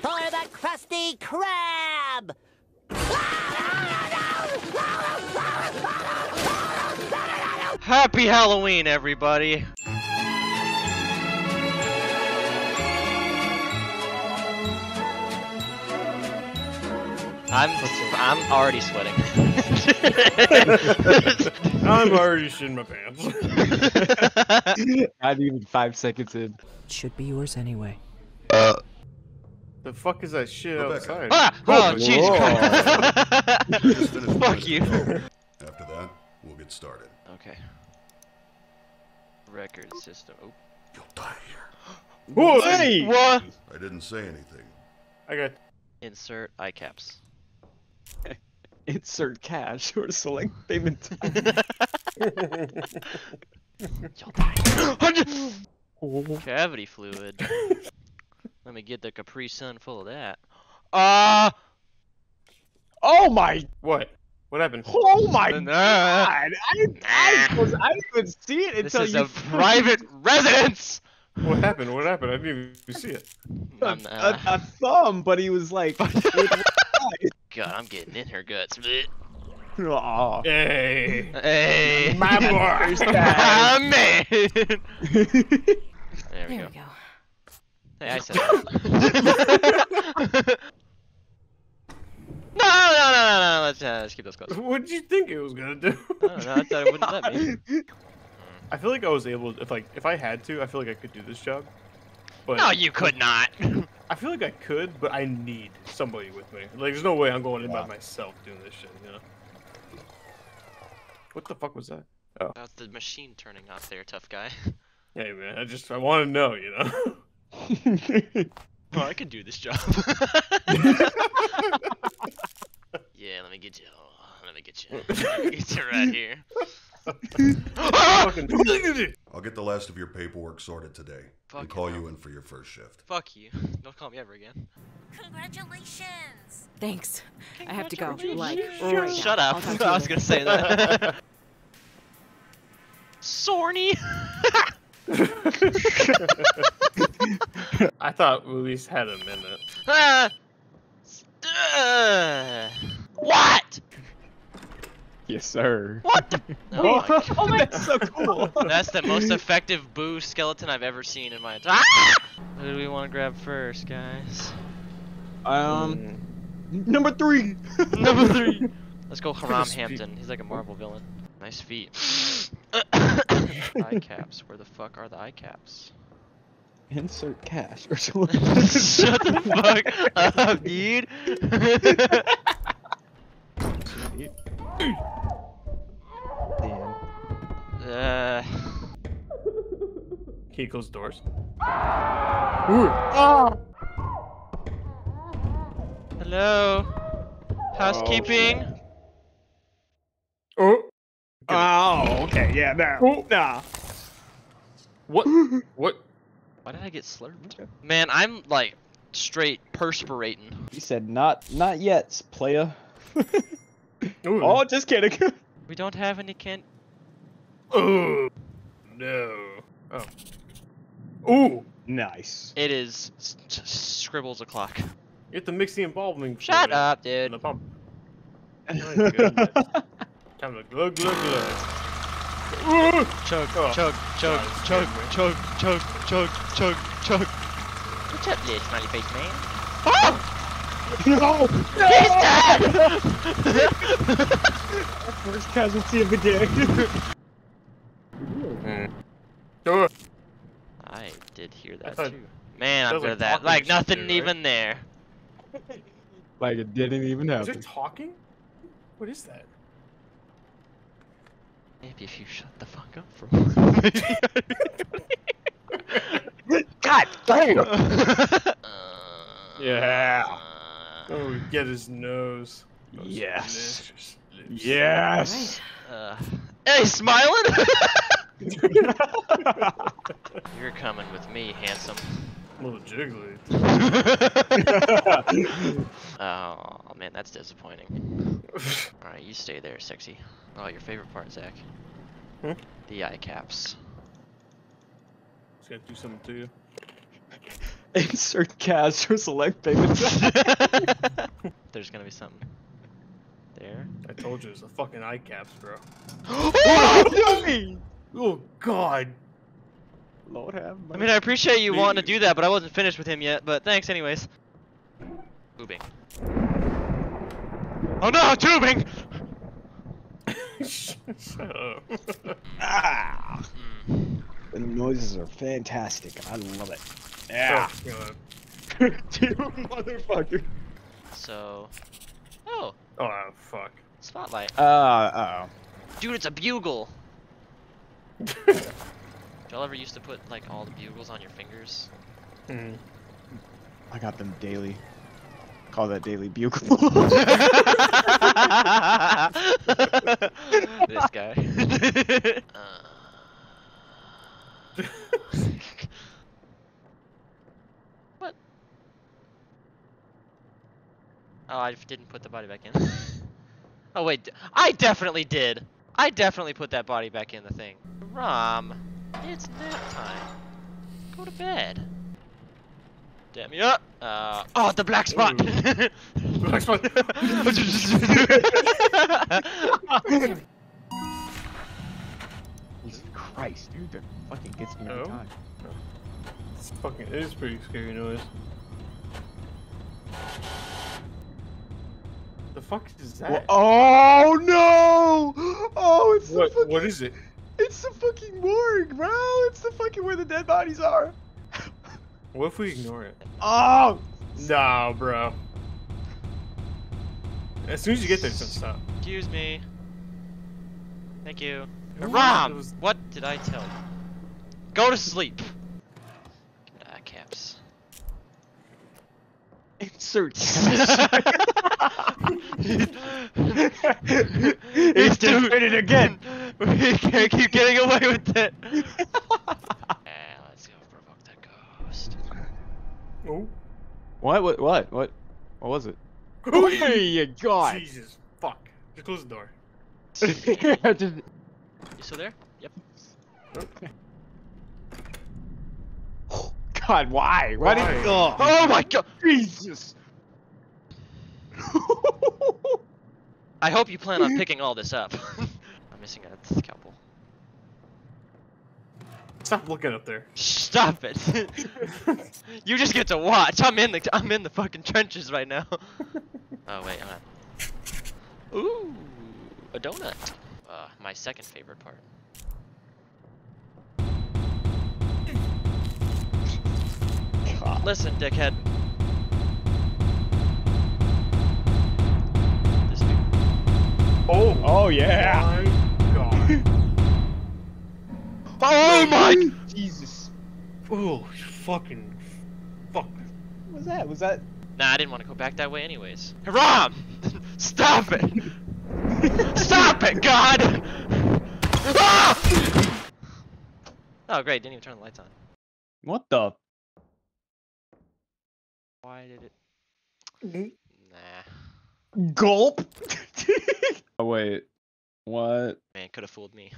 For the Krusty Krab! Happy Halloween, everybody! I'm I'm already sweating. I'm already shitting my pants. Not even five seconds in. Should be yours anyway. Uh, the fuck is that shit Rebecca. outside? ah! Oh, Whoa. Jesus Christ! Fuck you. After that, we'll get started. Okay. Record system. Oh. You'll die here. Whoa, hey! What? I didn't say anything. I got. Insert eye caps. Insert cash or select payment time. You'll die. Cavity fluid. Let me get the Capri Sun full of that. Ah! oh my! What? What happened? Oh my god! I, I, was, I didn't even see it until This until is you. a private residence! What happened? What happened? I didn't even see it. a, I'm, uh, a, a thumb, but he was like. God, I'm getting in her guts. Blech. Aw. Hey. Hey! My boy. First Ah, man! There we There go. we go. Hey, I said that. No, no, no, no, no, let's, uh, let's keep those close. What did you think it was gonna do? I don't know, I thought it wouldn't let me. I feel like I was able, if like, if I had to, I feel like I could do this job. But No, you could not! I feel like I could, but I need somebody with me. Like, there's no way I'm going in by myself doing this shit. You know? What the fuck was that? About the machine turning off there, tough guy. Hey man, I just I want to know, you know. Oh, I could do this job. yeah, let me get you. oh, let me get you. Let me get you right here. I'll get the last of your paperwork sorted today Fuck and call it. you in for your first shift. Fuck you. Don't call me ever again. Congratulations! Thanks. I have to go. Like, Congratulations. right now. Shut up. I'll to I was later. gonna say that. Sorny. I thought we at least had a minute. Ah. Uh, what? yes, sir. What the? Oh my Oh, that's so cool. That's the most effective boo skeleton I've ever seen in my entire. Ah! Who do we want to grab first, guys? Um, number three. Number three. Let's go Haram. Hampton. He's like a Marvel villain. Nice feet. eye caps. Where the fuck are the eye caps? Insert cash or something. Shut the fuck up, dude. Damn. uh, Can you close the doors? hello. Housekeeping. Oh. Oh, okay, yeah, nah, Oh. nah. What? What? Why did I get slurped? Man, I'm like straight perspirating. He said, "Not, not yet, playa." Oh, just kidding. We don't have any can. Oh. No. Oh. Ooh. nice. It is s- s- scribbles o'clock. You have to mix the embalming. Shut fluid up, in dude. the pump. My goodness. Time to glug glug glug. Ooh. Chug, Oh. chug, chug, God, chug, chug, chug, chug, chug, chug. What's up, little smiley face man? Oh! no, He's dead! First casualty of the day. Oh. I did hear that too. Man, I'm good like at that. Like shit nothing too, right? even there. like it didn't even happen. Is happen. it talking? What is that? Maybe if you shut the fuck up for a moment. God damn. Yeah. Oh, get his nose. Those Yes. delicious lips. Yes. Uh, hey, smiling? You're coming with me, handsome. A little jiggly. Oh man, that's disappointing. Alright, you stay there, sexy. Oh, your favorite part, Zach. Hmm? The eye caps. It's gonna do something to you. Insert cash or select payment. There's gonna be something. There. I told you it's a fucking eye caps, bro. oh, Oh god. Lord have I mean, I appreciate you wanting to do that, but I wasn't finished with him yet. But thanks, anyways. Tubing. Oh no, tubing! Shut up. Ah, Mm. the noises are fantastic. I love it. Yeah. Oh, God. Dude, motherfucker. So. Oh, Oh fuck. spotlight. Uh, uh Dude, it's a bugle. Did y'all ever used to put like all the bugles on your fingers? Mm. I got them daily. Call that daily bugle. this guy. Uh, what? Oh, I didn't put the body back in. oh wait, I definitely did. I definitely put that body back in the thing. Rom, it's nap time. Go to bed. Damn me up. Uh, oh, the black spot. Black spot. Jesus Christ, dude, that fucking gets me every Oh. time. It's fucking. It is pretty scary noise. The fuck is that? Wha- oh no! Oh, it's what? the fucking, What is it? It's the fucking morgue, bro. It's the fucking where the dead bodies are. What if we ignore it? Oh, Nah, bro. As soon as you get there, it's gonna stop. Excuse me. Thank you. Ooh, Rom, was- what did I tell you? Go to sleep. Give me the eye caps. insert. He's doing doing it again. We can't keep getting away with it. Ah, let's go provoke that ghost. Oh. What? What? What? What? What was it? Oh, There you God. Jesus. Fuck. Just close the door. You still there? Yep. God, why? Why, did? Why? Oh, Oh my god! Jesus. I hope you plan on picking all this up. I'm missing a scalpel. Stop looking up there. Stop it! you just get to watch. I'm in the I'm in the fucking trenches right now. oh wait, hold on. Ooh, a donut. Uh, my second favorite part. God. Listen, dickhead. This dude. Oh. Oh yeah. My god. Oh my! Jesus. oh, fucking. Fuck. What was that? Was that? Nah, I didn't want to go back that way anyways. Haram! Stop it! Stop it, God! Ah! Oh, great, didn't even turn the lights on. What the? Why did it? Nah. Gulp. oh wait. What? Man, could have fooled me.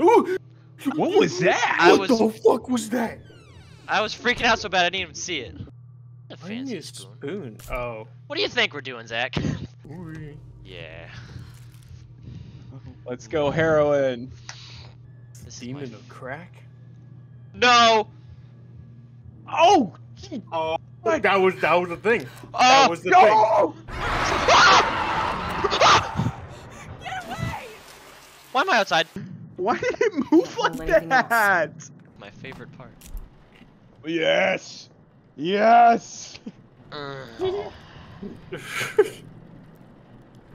Ooh! What was that? I what was- the fuck was that? I was freaking out so bad I didn't even see it. A I need fancy a spoon. spoon. Oh. What do you think we're doing, Zach? Yeah. Let's go heroin. This is my Demon of crack? No! Oh. Oh. That was that was the thing. Oh! That was the thing. No. Why am I outside? Why did it move like hold anything else. that? My favorite part. Yes. Yes. Ugh.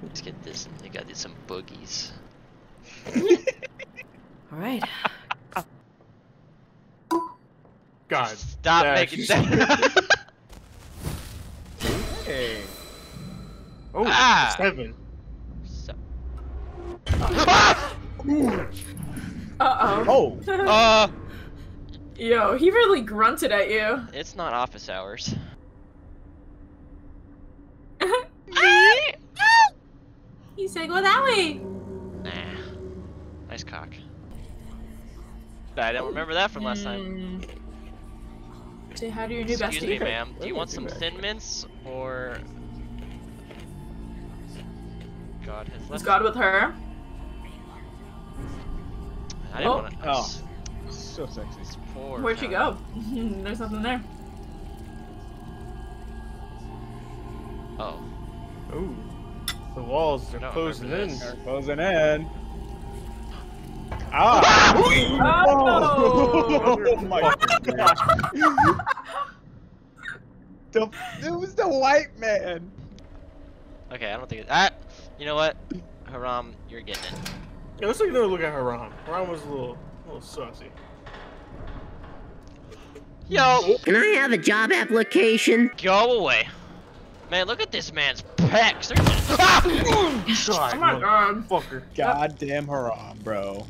Let's get this. and They got some boogies. All right. God. Stop Yeah, making she's- that. Hey. Oh, Ah! seven. So- Uh Oh. oh. uh, Yo, he really grunted at you. it's not office hours. He said, "Go that way." Nah. Nice cock. I don't remember that from last time. Say hi to your new Excuse bestie. me, ma'am. Do you want some thin mints or? God has Was left. God with her? I didn't Oh. want to. Oh. So sexy. Poor Where'd she go? There's nothing there. Oh. Ooh. The walls are I closing in. They're closing in. Ah! Oh! Oh my god! the, it was the white man. Okay, I don't think it. Ah, you know what? Haram, you're getting it. Yeah, let's take another look at Haram. Haram was a little, a little saucy. Yo, Can I have a job application? go away. Man, look at this man's pecs. They're just. Ah! God, Oh my god. Fucker. Goddamn haram, bro.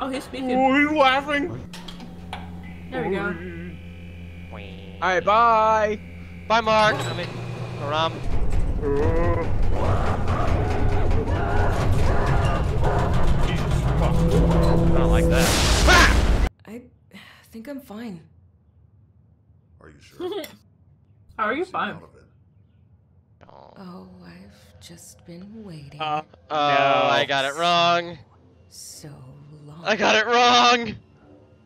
Oh, he's speaking. Oh, he's laughing. There we go. Alright, bye! Bye, Mark. I mean, Haram. Jesus fuck. I don't like that. I think I'm fine. Are you sure? How are you Seem fine? out of it. Oh, Oh, I've just been waiting Uh, Oh, I got it wrong. so long. I got it wrong.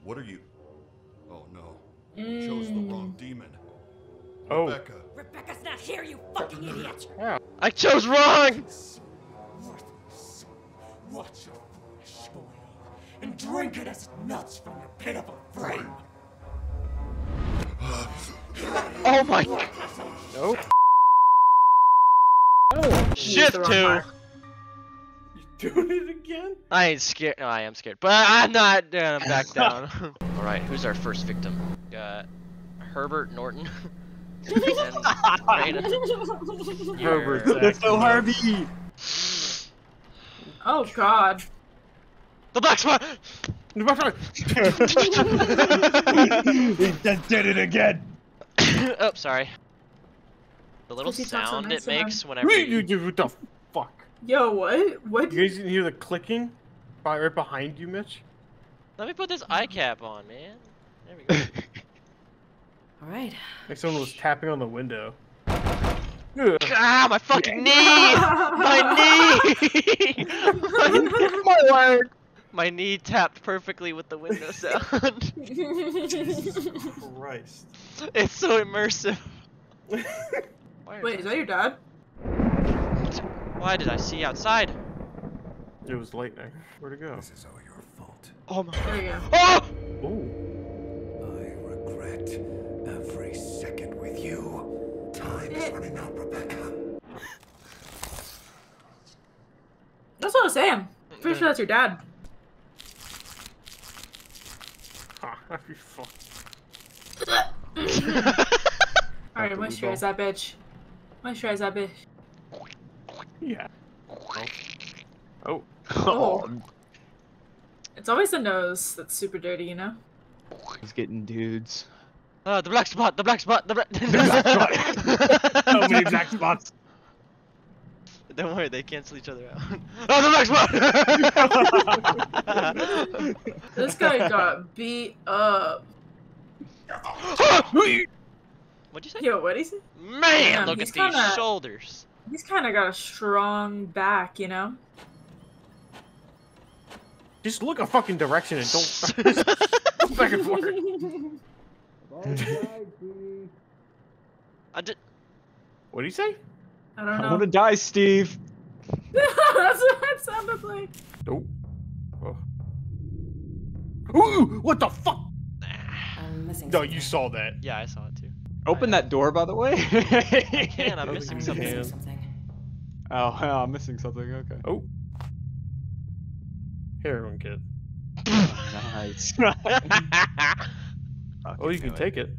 What are you? Oh no. You chose the wrong mm. demon. Oh. Rebecca. Rebecca's not here, you fucking idiot! I chose wrong. Worthless. Watch your flesh boil and drink it as it melts from your pitiful frame. Oh my. Nope. Shift the wrong two. Part. You doing it again? I ain't scared. No, I am scared, but I'm not gonna back down. All right, who's our first victim? Got Herbert Norton. and Raina. Herbert's Let's go, Harvey! Oh god. The black spot. The black he just did it again! oh, sorry. The little Does so sound nice it makes whenever. Wait, you- Yo, what? What? You guys didn't hear the clicking? Right, right behind you, Mitch? Let me put this eye cap on, man. There we go. All right. Like someone was tapping on the window. ah, my fucking knee! My knee! My word! my knee tapped perfectly with the window sound. Christ. it's so immersive. Wait, is that your dad? Why did I see outside? It was lightning. Where'd it go? This is all your fault. Oh my. There you. Oh! Ooh. I regret every second with you. Time is running out, Rebecca. That's what I was saying. Pretty sure that's your dad. Ha, you fuck. Alright, moisturize that bitch. Moisturize that bitch. Yeah. Oh. Oh. It's always the nose that's super dirty, you know? He's getting dudes. Uh, the black spot, the black spot, the black. black spot. So many black spots. Don't worry, they cancel each other out. oh, the black spot! This guy got beat up. What'd you say? Yo, what'd he say? Man, Damn, look at these kinda- shoulders. He's kind of got a strong back, you know? Just look a fucking direction and don't go back and forth. I did. What did he say? I don't know. I know. wanna die, Steve. That's what it sounded like. Nope. Oh. Ooh, what the fuck? I'm missing No, something. you saw that. Yeah, I saw it too. Open that door, by the way. I can, I'm don't missing I'm you something. Missing can. something. Oh, I'm missing something. Okay. Oh. Heroin kid. Nice. Oh, you can take it.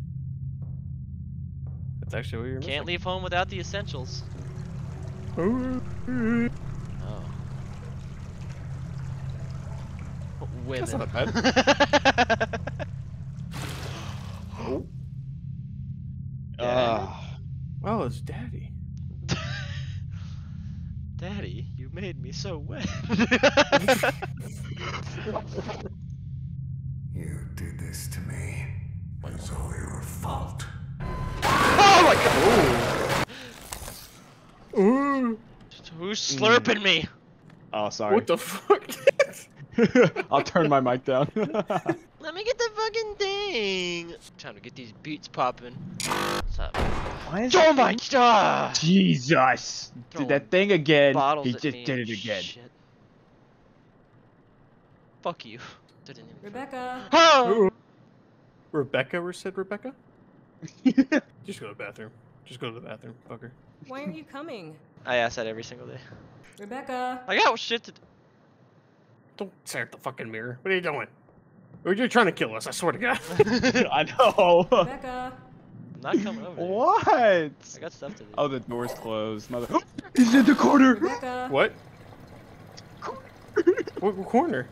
That's actually what you're missing. Can't leave home without the essentials. Oh. Women. That's not bad. oh. Uh, Oh, it's daddy. Daddy, you made me so wet. You did this to me. It's all your fault. Oh my god! Ooh. Who's slurping me? Oh, sorry. What the fuck? I'll turn my mic down. Let me get the fucking thing. Time to get these beats popping. What's up? Why is Oh my god! Jesus! Throwing Did that thing again. He just did it again. shit. Fuck you. Didn't even. Rebecca. Oh! Rebecca, or said Rebecca? Just go to the bathroom. Just go to the bathroom, fucker. Why aren't you coming? I ask that every single day. Rebecca. I got shit to do. Don't stare at the fucking mirror. What are you doing? You're trying to kill us, I swear to God. I know. Rebecca. I'm not coming over. there. what? I got stuff to do. Oh, the door's closed. Mother. He's in the corner. Rebecca. what? what what corner?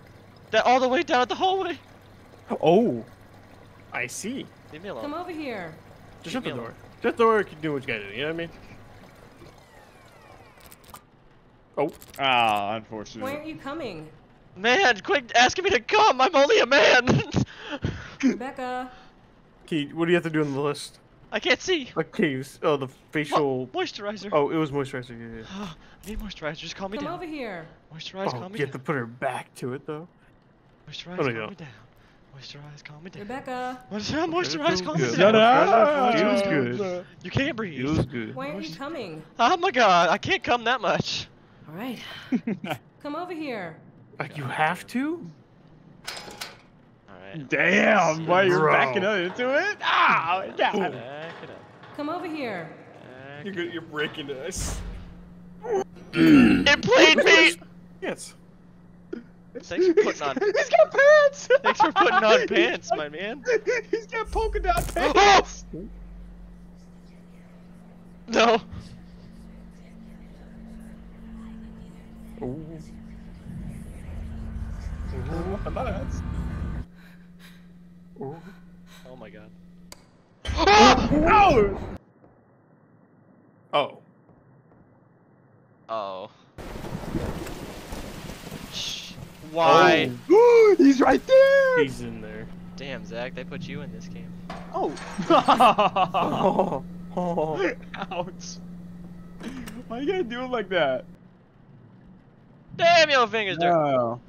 That all the way down the hallway. Oh. I see. Leave me alone. Come over here. Just shut me the alone. door. Shut the door, you can do what you gotta do, you know what I mean? Oh. Ah, unfortunately. Why aren't you coming? Man, quit asking me to come. I'm only a man. Rebecca. Okay, what do you have to do on the list? I can't see. Okay, s- oh, the facial... Oh, moisturizer. Oh, it was moisturizer, yeah, yeah. Ah, I Need moisturizer. Just calm me Come down. over here. Moisturize, Oh, calm me you have to put her back to it, though. Moisturize, Oh, no, calm you me down. Moisturize, calm me down. Rebecca. Moisturize, moisturize, calm me good. down. Shut up. Feels good. You can't breathe. Feels good. Why aren't you coming? Oh my god, I can't come that much. All right. Come over here. Like, you have to? Alright. Damn, why you're Bro. backing up into it? Ah, Boom. yeah. Back it up. Come over here. Back You're, good, you're breaking us. It played me! Yes. Thanks for putting on. He's got pants. Thanks for putting on pants, my man. He's got polka dot pants. No. Ooh. Ooh. Oh my god. No. Oh. Oh. oh. Why? Oh. He's right there. He's in there. Damn, Zach, they put you in this game. Oh. Oh. Oh. Ouch. Why you gotta do it like that? Damn, your fingers dirty.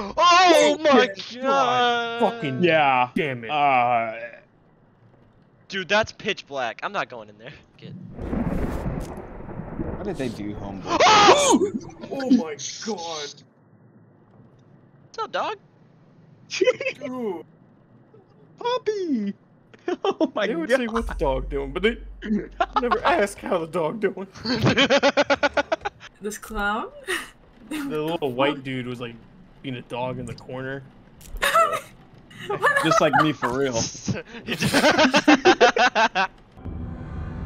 No. Oh my God. god. Fucking Yeah. damn it. Uh. Dude, that's pitch black. I'm not going in there. Get. What did they do, homeboy? oh my god. What's up, dog? Dude. Puppy. Oh my god. they would god. say what's the dog doing, but they never ask how the dog doing. This clown? The little white dude was like being a dog in the corner. Just like me for real.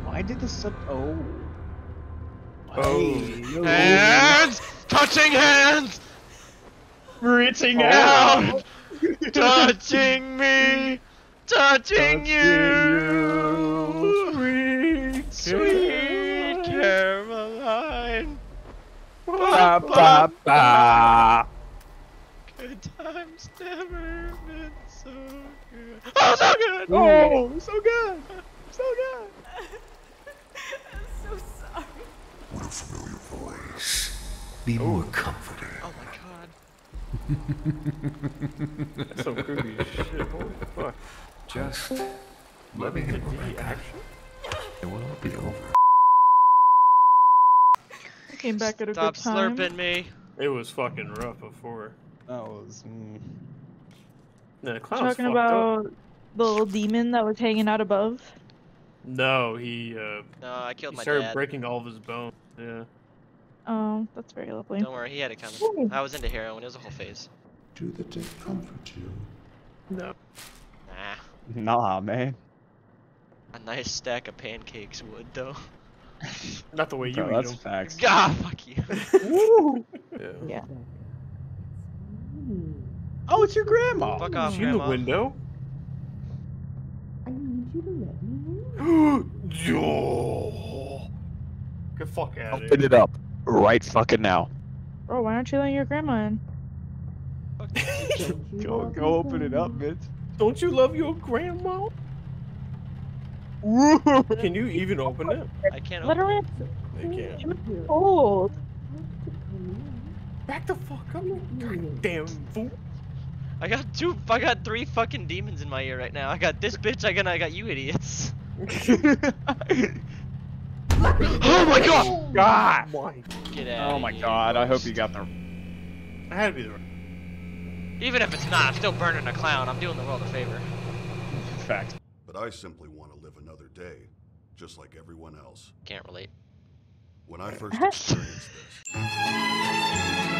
Why did the sub? Oh. Oh. hands! Touching hands! Reaching Oh. out. Touching me! Touching you! Sweet, Sweet Caroline! Ba, ba, ba. Oh, so good! Oh, so good. So good. I'm so sorry. What a familiar voice. Be more comforting. Oh my god. That's so creepy shit. Holy fuck. Just let me in, The Rebecca. action? It will all be over. I Came back at a Stop good time. slurping me. It was fucking rough before. That was. Mm. No, the clown was Talking fucked up. About the little demon that was hanging out above. No, he uh No, I killed he my started dad. breaking all of his bones. Yeah. Oh, that's very lovely. Don't worry, he had it coming. Ooh. I was into heroin, it was a whole phase. Do the dead comfort you? No. Nah. Nah, man. A nice stack of pancakes would, though. Not the way you Bro, eat that's them. facts. God, fuck you. Yeah. Yeah. Oh, it's your grandma. Fuck Is off, she in the Grandma. window? I need let me in. Yo. Get fuck out of Open it up right fucking now. Bro, why aren't you letting your grandma in? Go, go open it up, bitch. Don't you love your grandma? Can you even open it? I can't Let open her in. I can't. It's cold. Back the fuck up, you goddamn fool. I got two. I got three fucking demons in my ear right now. I got this bitch. I got. I got you idiots. oh my god! God! Oh my, Get out. Oh my god, I hope you got the. I had to be the right. Even if it's not, I'm still burning a clown. I'm doing the world a favor. Fact. But I simply want to live another day, just like everyone else. Can't relate. When I first experienced this,